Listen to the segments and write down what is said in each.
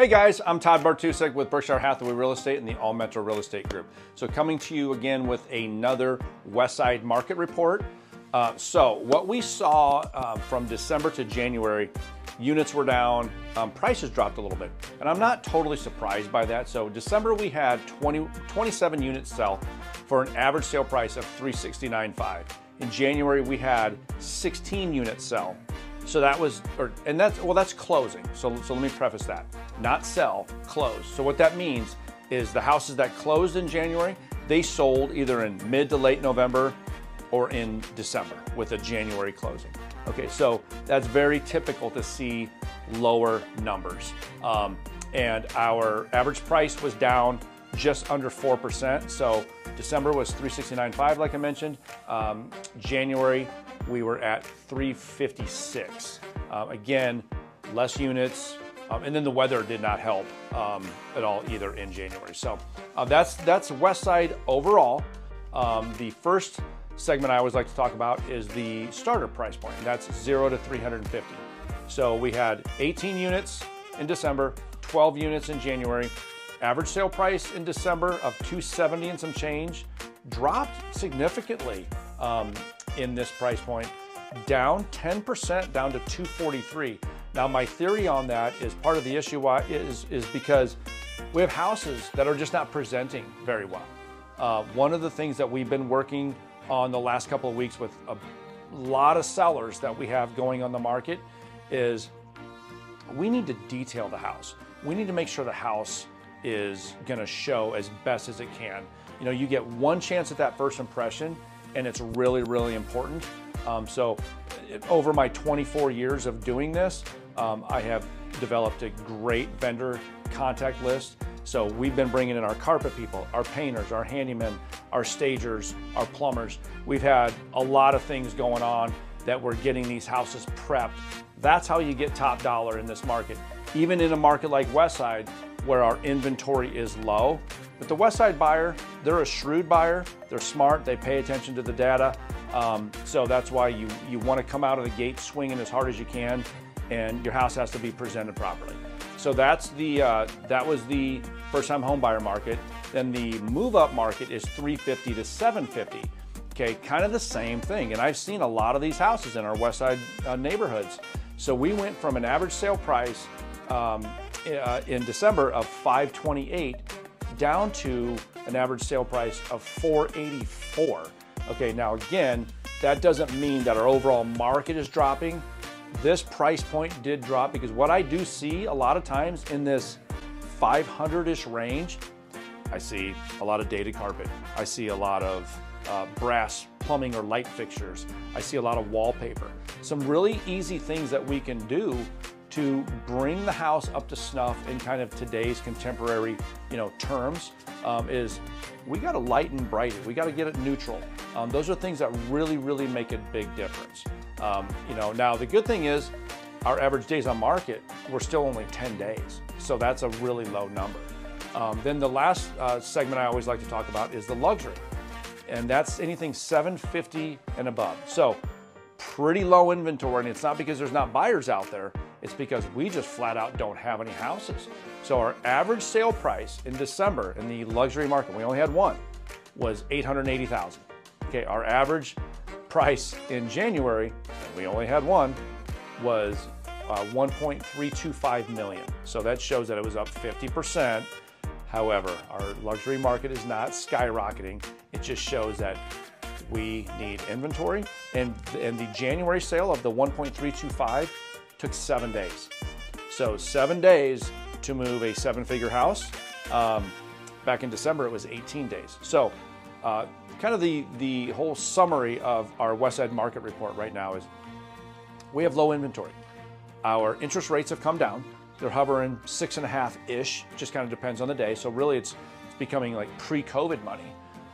Hey guys, I'm Todd Bartusek with Berkshire Hathaway Real Estate and the All Metro Real Estate Group. So coming to you again with another West Side market report. Uh, so what we saw uh, from December to January, units were down, um, prices dropped a little bit. And I'm not totally surprised by that. So December we had 20, 27 units sell for an average sale price of 369.5. In January we had 16 units sell so that was, or, and that's, well, that's closing. So, so let me preface that. Not sell, close. So what that means is the houses that closed in January, they sold either in mid to late November or in December with a January closing. Okay, so that's very typical to see lower numbers. Um, and our average price was down just under 4%. So December was 369.5, like I mentioned. Um, January we were at 356. Um, again, less units, um, and then the weather did not help um, at all either in January. So uh, that's that's West Side overall. Um, the first segment I always like to talk about is the starter price point, that's zero to 350. So we had 18 units in December, 12 units in January. Average sale price in December of 270 and some change dropped significantly um, in this price point, down 10% down to 243. Now my theory on that is part of the issue why is, is because we have houses that are just not presenting very well. Uh, one of the things that we've been working on the last couple of weeks with a lot of sellers that we have going on the market is we need to detail the house. We need to make sure the house is gonna show as best as it can. You know, you get one chance at that first impression and it's really, really important. Um, so over my 24 years of doing this, um, I have developed a great vendor contact list. So we've been bringing in our carpet people, our painters, our handymen, our stagers, our plumbers. We've had a lot of things going on that we're getting these houses prepped. That's how you get top dollar in this market. Even in a market like Westside, where our inventory is low. But the West Side buyer, they're a shrewd buyer. They're smart. They pay attention to the data. Um, so that's why you, you want to come out of the gate swinging as hard as you can, and your house has to be presented properly. So that's the uh, that was the first-time home buyer market. Then the move-up market is 350 to 750. Okay, kind of the same thing. And I've seen a lot of these houses in our West Side uh, neighborhoods. So we went from an average sale price um, uh, in December of 528 down to an average sale price of 484. Okay, now again, that doesn't mean that our overall market is dropping. This price point did drop because what I do see a lot of times in this 500-ish range, I see a lot of dated carpet. I see a lot of uh, brass plumbing or light fixtures. I see a lot of wallpaper. Some really easy things that we can do to bring the house up to snuff in kind of today's contemporary, you know, terms um, is we got to lighten bright it. We got to get it neutral. Um, those are things that really, really make a big difference. Um, you know, now the good thing is our average days on market, we're still only 10 days. So that's a really low number. Um, then the last uh, segment I always like to talk about is the luxury. And that's anything 750 and above. So pretty low inventory, and it's not because there's not buyers out there, it's because we just flat out don't have any houses. So our average sale price in December in the luxury market, we only had one, was 880,000. Okay, our average price in January, we only had one, was uh, 1.325 million. So that shows that it was up 50%. However, our luxury market is not skyrocketing. It just shows that we need inventory. And, and the January sale of the 1.325 took seven days. So seven days to move a seven-figure house. Um, back in December, it was 18 days. So uh, kind of the, the whole summary of our West Side market report right now is we have low inventory. Our interest rates have come down. They're hovering six and a half ish, just kind of depends on the day. So really it's, it's becoming like pre-COVID money.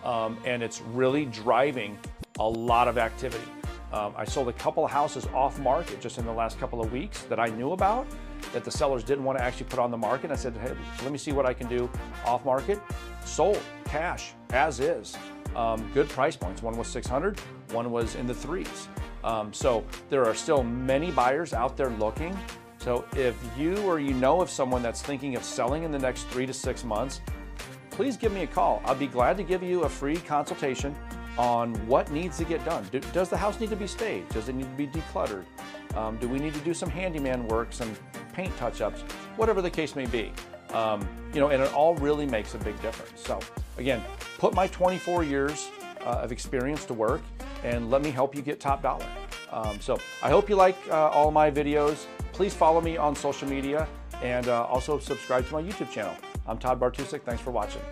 Um, and it's really driving a lot of activity. Um, I sold a couple of houses off market just in the last couple of weeks that I knew about that the sellers didn't want to actually put on the market. I said, hey, let me see what I can do off market. Sold, cash, as is. Um, good price points. One was 600, one was in the threes. Um, so there are still many buyers out there looking. So if you or you know of someone that's thinking of selling in the next three to six months, please give me a call. I'll be glad to give you a free consultation on what needs to get done. Do, does the house need to be staged? Does it need to be decluttered? Um, do we need to do some handyman work, some paint touch-ups, whatever the case may be? Um, you know, and it all really makes a big difference. So again, put my 24 years uh, of experience to work and let me help you get top dollar. Um, so I hope you like uh, all my videos. Please follow me on social media and uh, also subscribe to my YouTube channel. I'm Todd Bartusek. Thanks for watching.